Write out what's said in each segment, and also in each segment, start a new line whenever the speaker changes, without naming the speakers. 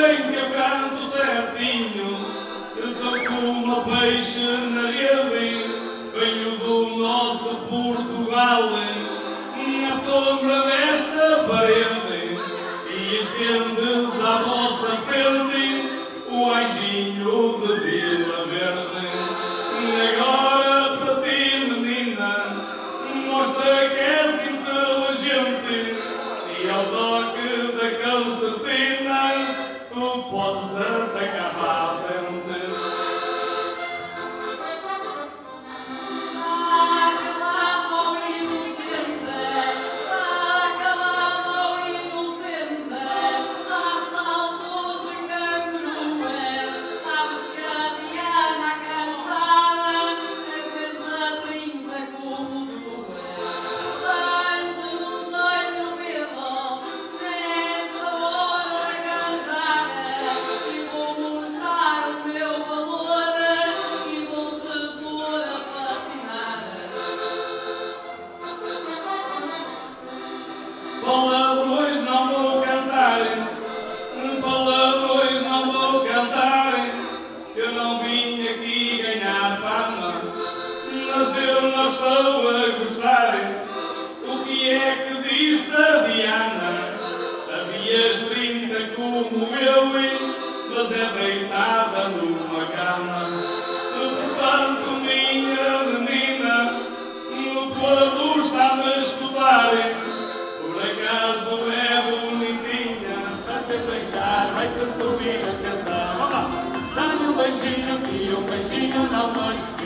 bem que eu canto certinho. Eu sou como peixe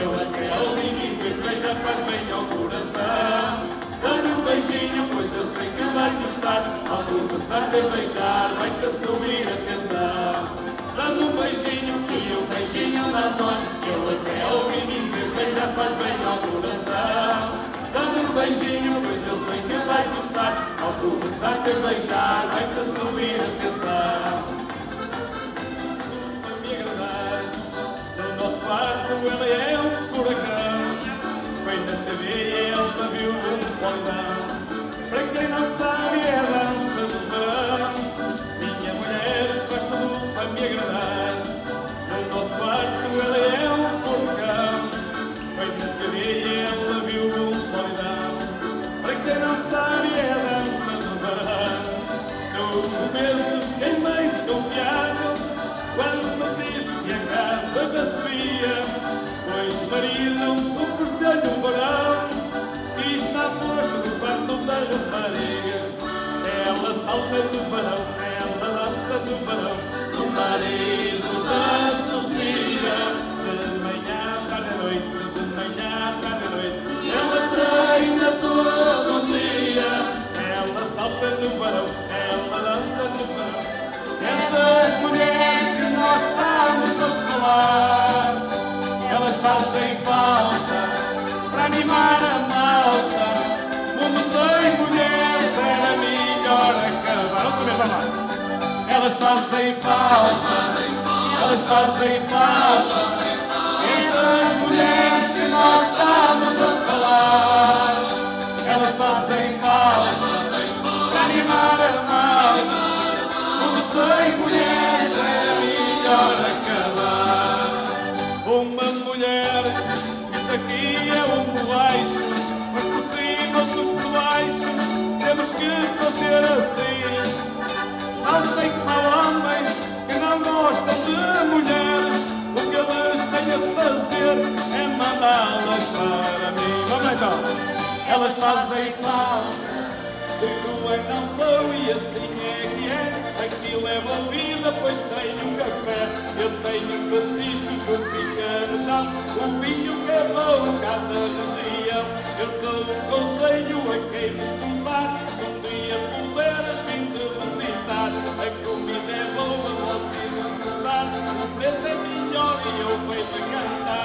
Eu
até ouvi dizer que já faz bem ao coração. Dá-me um beijinho, pois eu sei que vais gostar. Ao começar a beijar, vai-te subir a canção. Dá-me um beijinho e um beijinho não dói. Eu até ouvi dizer que já faz bem ao coração. Dá-me um beijinho, pois eu sei que vais gostar. Ao começar a beijar, vai-te subir a
nosso quarto ela é marido ofereceu-lhe um varão e está posto no quarto da rapariga. Ela salta do varão, ela dança do varão, o marido da Sofia. De manhã para a noite, de manhã para a noite, ela treina todo dia. Ela salta do varão, ela dança do varão.
Estas elas fazem falta. Estas mulheres que nós estamos a falar, elas fazem falta para animar a malta. Como sem mulheres era melhor acabar.
Uma mulher, isto aqui é um bolacho, mas por cima, por baixo, temos que fazer assim. Não sei como há homens que não gostam de mulheres, o que eles têm a fazer é mandá-las para mim. Vamos então.
Elas fazem falta,
Eu é não sou e assim é que é. Aqui leva a vida, pois tenho um café. Eu tenho petiscos, o pica no. O vinho que é bom cada região. Eu dou um conselho a quem me escutar. Um dia puderes vir te visitar. É gostar. O preço é melhor e eu venho a cantar.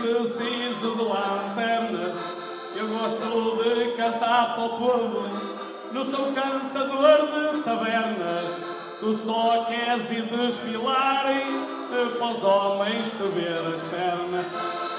preciso de lanternas. Eu gosto de cantar para o povo, não sou cantador de tabernas. Tu só queres ir desfilar eh, para os homens te ver as pernas.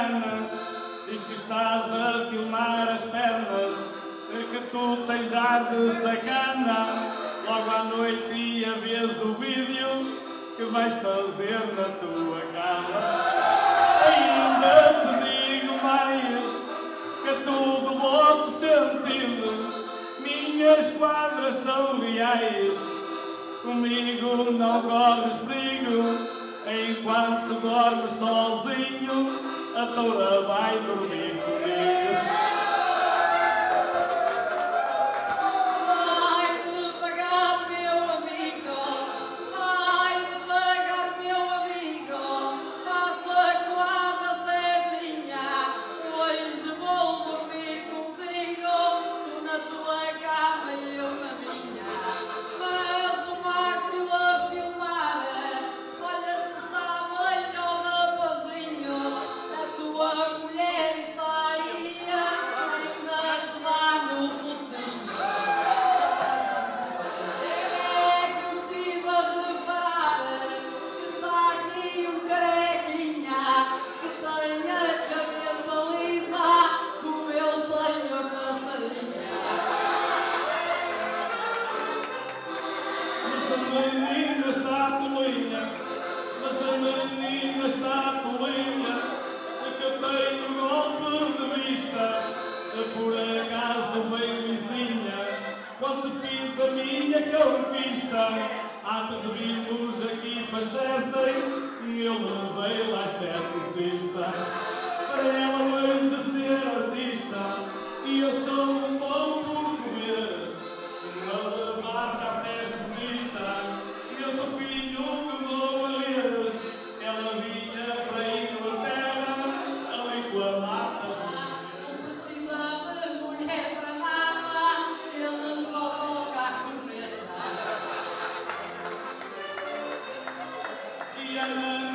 cigana Diz que estás a filmar as pernas Que tu tens ar de sacana. Logo à noite ia vês o vídeo Que vais fazer na tua cara. Ainda te digo mais Que tudo outro sentido. Minhas quadras são reais. Comigo não corres perigo Enquanto dormes sozinho. A
atorava e dormia. que eu
levei lá esteticista para ela antes de ser artista. E eu sou um bom português. Se não levasse a esteticista eu sou filho de Moualês ela vinha para a Inglaterra ali com
Não mata precisava mulher para nada. Ele só toca a corneta.
E a